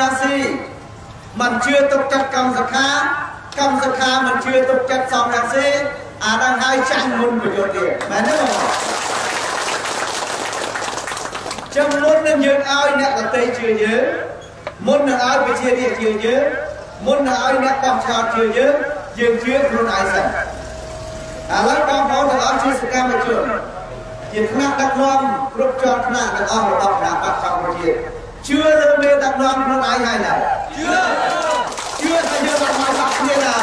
រាស៊ីមិនជឿទុកចិត្តកម្មសខាកម្មសខាមិនជឿទុកចិត្តសំរាស៊ីអានឹងហើយចាញ់មុនប្រយុទ្ធទៀតមែនទេបងចាំមុននឹងយើងឲ្យអ្នកដតីជឿយើងមុននឹងឲ្យប្រជារាស្ត្រជឿយើងមុននឹងឲ្យអ្នកបោះឆ្នោតជឿយើងយើងជឿខ្លួនឯងសិនឥឡូវបងប្អូនទាំងអស់ជាសកម្មជនជាថ្នាក់ដឹកនាំគ្រប់ជាន់ថ្នាក់ទាំងអស់របស់គណៈបកកម្ពុជាជឿ លើមេដឹកនាំខ្លួនឯងហើយណាជឿជឿថាយើងបានមកបាក់គ្នាណា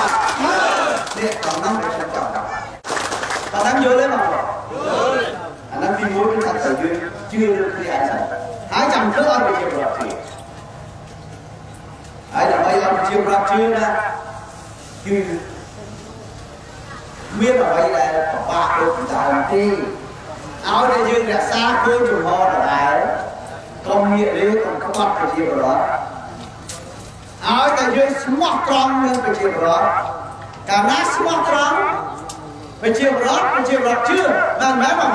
នេះតំណងដែលខ្ញុំចង់ដល់តំណងយល់ទេបងយល់អានឹងទីមួយគឺថាត្រូវយើងជឿលើគ្នាឯងសិនហើយចាំធ្វើឲ្យ កដូចដើមទេឲ្យតែយើងរក្សាគោលចំហដដែលកុំងាកលេកុំក្បត់ប្រជាពលរដ្ឋឲ្យតែយើងស្មោះត្រង់នឹងប្រជាពលរដ្ឋកាលណាស្មោះត្រង់ប្រជាពលរដ្ឋប្រជាពលរដ្ឋជឿមែនមែនបង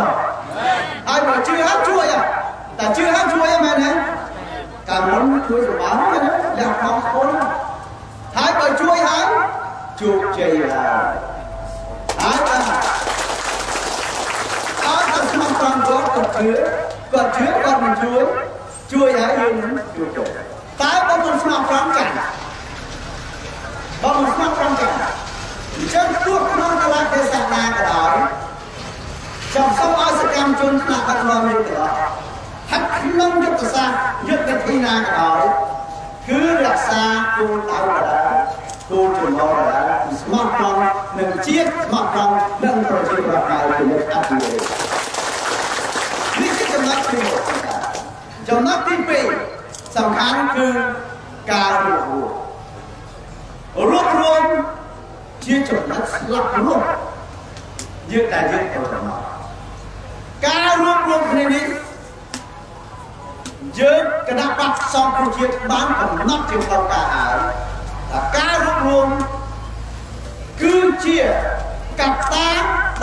ហើយបើជឿហើយជួយតែជឿហើយជួយមែនទេកាលមុនជួយសម្បានណាលះបង់ខ្លួនហើយបើជួយហើយជោគជ័យហើយហើយបាទអត់ដល់ស្មោះត្រង់គាត់គាត់ជឿគាត់ជឿគាត់មិនជួយ ជួយហើយយើងជួយចុះតែបើមិនស្មោះត្រង់ចាស់បើមិនស្មោះត្រង់ចាស់អញ្ចឹងទោះក្នុងកលាទេសនាក៏ដោយចាំសូមឲ្យសកម្មជនថ្នាក់ដឹកនាំនេះក៏ដោយហាត់ក្នុងយុទ្ធសាស្ត្រយុទ្ធវិធីណាក៏ដោយគឺរក្សាគោលដៅក៏ដោយគោលចំណងក៏ដោយស្មោះត្រង់នឹងជាតិស្មោះត្រង់នឹងប្រជាប្រដ្ឋខ្មែរជានិច្ចអភិវឌ្ឍនេះជាចំណុចទី1 ចំណុចទី2សំខាន់គឺការរួបរួមរួបរួមជាចំណុចស្លាប់រួមយើងតែយើងទៅដល់ការរួបរួមគ្នានេះយើងគណៈបកសង្គ្រោះជាតិបានកំណត់ជាផ្លូវការហើយថាការរួបរួមគឺជាកត្តា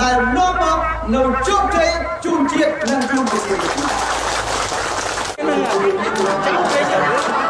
ដែលនាំមកនូវជោគជ័យជូនជាតិនិងជូនប្រជាជាតិ Thank you.